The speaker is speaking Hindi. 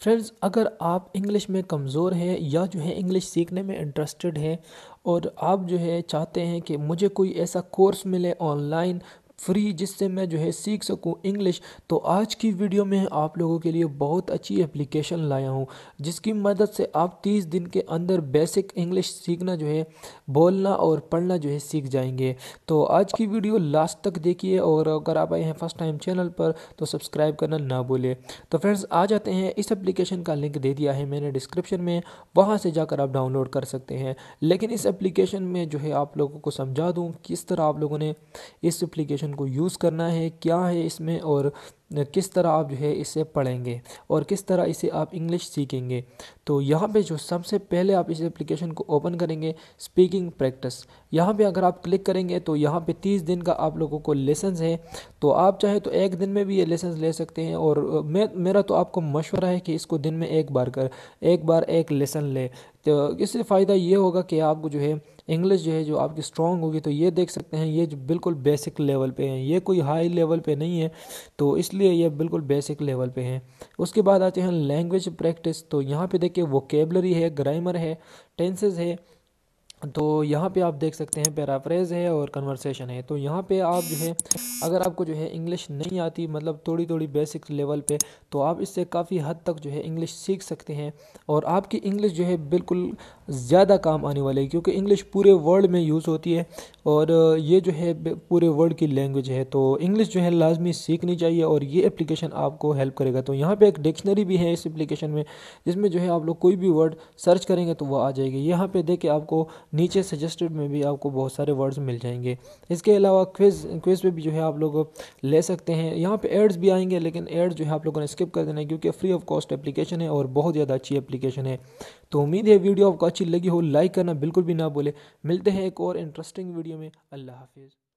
फ्रेंड्स अगर आप इंग्लिश में कमज़ोर हैं या जो है इंग्लिश सीखने में इंटरेस्टेड हैं और आप जो है चाहते हैं कि मुझे कोई ऐसा कोर्स मिले ऑनलाइन फ्री, जिससे मैं जो है सीख सकूँ इंग्लिश। तो आज की वीडियो में आप लोगों के लिए बहुत अच्छी एप्लीकेशन लाया हूँ, जिसकी मदद से आप 30 दिन के अंदर बेसिक इंग्लिश सीखना जो है, बोलना और पढ़ना जो है सीख जाएँगे। तो आज की वीडियो लास्ट तक देखिए, और अगर आप आए हैं फ़र्स्ट टाइम चैनल पर तो सब्सक्राइब करना ना भूलें। तो फ्रेंड्स आ जाते हैं, इस एप्लीकेशन का लिंक दे दिया है मैंने डिस्क्रिप्शन में, वहाँ से जाकर आप डाउनलोड कर सकते हैं। लेकिन इस एप्लीकेशन में जो है आप लोगों को समझा दूँ, किस तरह आप लोगों ने इस एप्लीकेशन एप्लीकेशन को यूज़ करना है, क्या है इसमें और किस तरह आप जो है इसे पढ़ेंगे और किस तरह इसे आप इंग्लिश सीखेंगे। तो यहाँ पे जो सबसे पहले आप इस एप्लीकेशन को ओपन करेंगे स्पीकिंग प्रैक्टिस यहाँ पे अगर आप क्लिक करेंगे तो यहाँ पे तीस दिन का आप लोगों को लेसन है। तो आप चाहे तो एक दिन में भी ये लेसन ले सकते हैं और मैं, मेरा तो आपको मशवरा है कि इसको दिन में एक बार कर, एक बार एक लेसन ले। तो इससे फ़ायदा ये होगा कि आपको जो है इंग्लिश जो है, जो आपकी स्ट्रॉन्ग होगी तो ये देख सकते हैं, ये जो बिल्कुल बेसिक लेवल पे हैं, ये कोई हाई लेवल पे नहीं है तो इसलिए ये बिल्कुल बेसिक लेवल पे हैं। उसके बाद आते हैं लैंग्वेज प्रैक्टिस तो यहाँ पे देखिए वोकेबलरी है ग्रामर है टेंसेज है तो यहाँ पे आप देख सकते हैं पैराफ्रेज है और कन्वर्सेशन है। तो यहाँ पे आप जो है, अगर आपको जो है इंग्लिश नहीं आती मतलब थोड़ी थोड़ी बेसिक लेवल पे तो आप इससे काफ़ी हद तक जो है इंग्लिश सीख सकते हैं और आपकी इंग्लिश जो है बिल्कुल ज़्यादा काम आने वाली है क्योंकि इंग्लिश पूरे वर्ल्ड में यूज़ होती है और ये जो है पूरे वर्ल्ड की लैंग्वेज है। तो इंग्लिश जो है लाजमी सीखनी चाहिए और ये एप्लीकेशन आपको हेल्प करेगा। तो यहाँ पर एक डिक्शनरी भी है इस एप्लीकेशन में, जिसमें जो है आप लोग कोई भी वर्ड सर्च करेंगे तो वह आ जाएगी। यहाँ पर देख आपको नीचे सजेस्टेड में भी आपको बहुत सारे वर्ड्स मिल जाएँगे। इसके अलावा क्विज़ क्विज़ पे भी जो है आप लोग ले सकते हैं। यहाँ पे एड्स भी आएँगे, लेकिन एड्स जो है आप लोगों ने स्किप कर देना है क्योंकि फ्री ऑफ़ कॉस्ट एप्लीकेशन है और बहुत ज़्यादा अच्छी एप्लीकेशन है। तो उम्मीद है वीडियो आपको अच्छी लगी हो। लाइक करना बिल्कुल भी ना बोले मिलते हैं एक और इंटरेस्टिंग वीडियो में। अल्लाह हाफिज़।